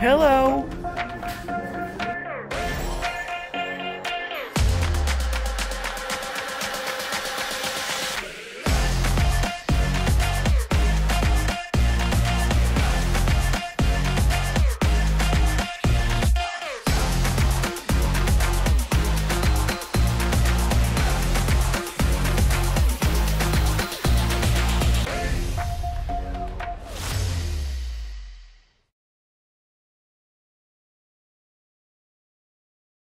Hello.